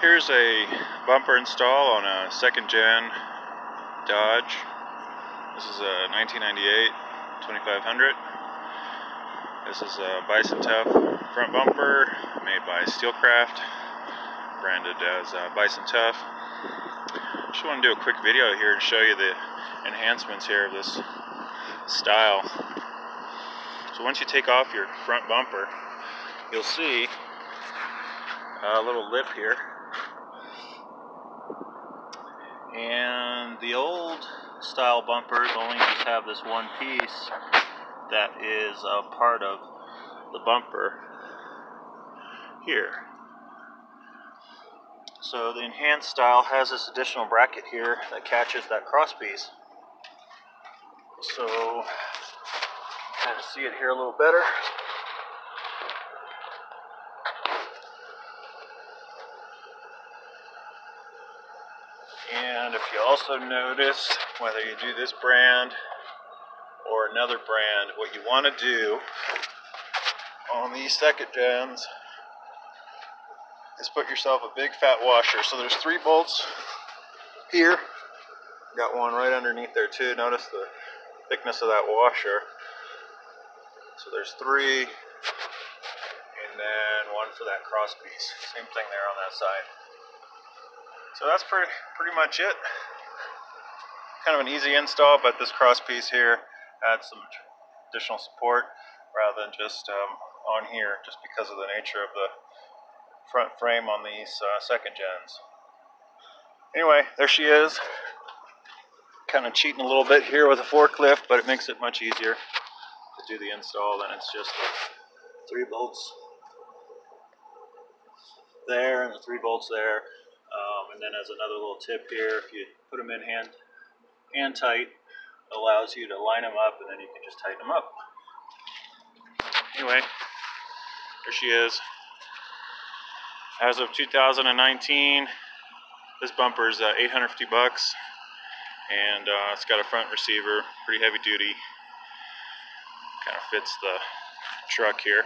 Here's a bumper install on a second gen Dodge. This is a 1998 2500. This is a Bison Tough front bumper made by Steelcraft, branded as uh, Bison Tough. Just want to do a quick video here and show you the enhancements here of this style. So once you take off your front bumper, you'll see a little lip here. And the old style bumpers only just have this one piece that is a part of the bumper here. So the enhanced style has this additional bracket here that catches that crosspiece. So kind of see it here a little better. And if you also notice, whether you do this brand or another brand, what you want to do on these second gens is put yourself a big fat washer. So there's three bolts here. Got one right underneath there too. Notice the thickness of that washer. So there's three, and then one for that cross piece. Same thing there on that side. So that's pretty pretty much it. Kind of an easy install, but this cross piece here adds some additional support rather than just um, on here, just because of the nature of the front frame on these uh, second gens. Anyway, there she is. Kind of cheating a little bit here with a forklift, but it makes it much easier to do the install than it's just three bolts there and the three bolts there. Um, and then as another little tip here, if you put them in hand, hand tight, allows you to line them up and then you can just tighten them up. Anyway, there she is. As of 2019, this bumper is uh, 850 bucks, and uh, it's got a front receiver, pretty heavy duty. Kind of fits the truck here.